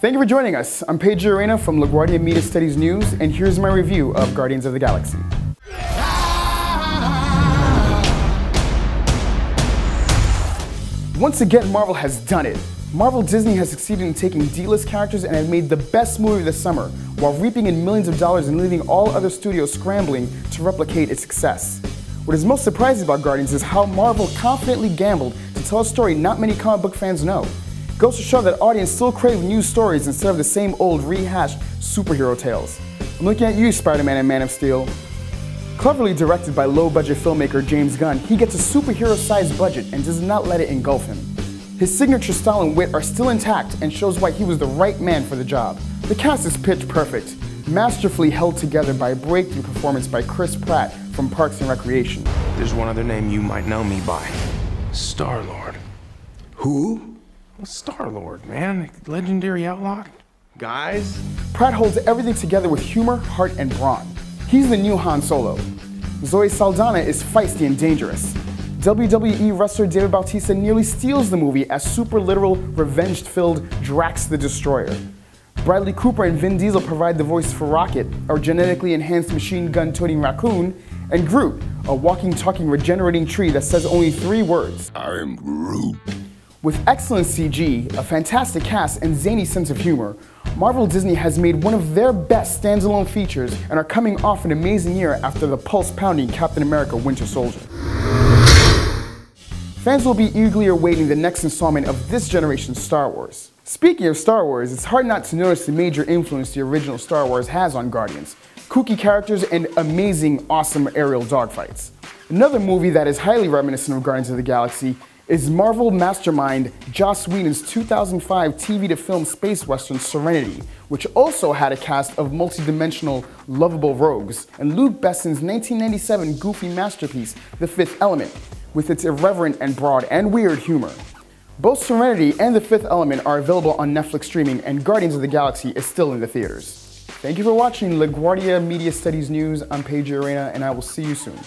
Thank you for joining us. I'm Pedro Urena from LaGuardia Media Studies News, and here's my review of Guardians of the Galaxy. Once again, Marvel has done it. Marvel Disney has succeeded in taking D-list characters and have made the best movie the summer, while reaping in millions of dollars and leaving all other studios scrambling to replicate its success. What is most surprising about Guardians is how Marvel confidently gambled to tell a story not many comic book fans know goes to show that audience still crave new stories instead of the same old rehashed superhero tales. I'm looking at you, Spider-Man and Man of Steel. Cleverly directed by low-budget filmmaker James Gunn, he gets a superhero-sized budget and does not let it engulf him. His signature style and wit are still intact and shows why he was the right man for the job. The cast is pitch perfect, masterfully held together by a breakthrough performance by Chris Pratt from Parks and Recreation. There's one other name you might know me by. Star-Lord. Who? Star Lord, man. Legendary outlaw. Guys? Pratt holds everything together with humor, heart, and brawn. He's the new Han Solo. Zoe Saldana is feisty and dangerous. WWE wrestler David Bautista nearly steals the movie as super literal, revenge filled Drax the Destroyer. Bradley Cooper and Vin Diesel provide the voice for Rocket, our genetically enhanced machine gun toting raccoon, and Groot, a walking, talking, regenerating tree that says only three words I'm Groot. With excellent CG, a fantastic cast, and zany sense of humor, Marvel Disney has made one of their best standalone features and are coming off an amazing year after the pulse-pounding Captain America Winter Soldier. Fans will be eagerly awaiting the next installment of this generation's Star Wars. Speaking of Star Wars, it's hard not to notice the major influence the original Star Wars has on Guardians. Kooky characters and amazing, awesome aerial dogfights. Another movie that is highly reminiscent of Guardians of the Galaxy is Marvel mastermind Joss Whedon's 2005 TV to film space western Serenity, which also had a cast of multidimensional, lovable rogues, and Luc Besson's 1997 goofy masterpiece, The Fifth Element, with its irreverent and broad and weird humor. Both Serenity and The Fifth Element are available on Netflix streaming, and Guardians of the Galaxy is still in the theaters. Thank you for watching LaGuardia Media Studies News. I'm Pedro Urena, and I will see you soon.